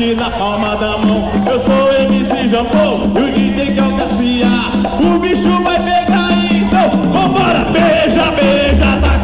na palma da mão. Eu sou MC Jampão e o DJ que é o O bicho vai pegar então, vambora, beija, beija, tá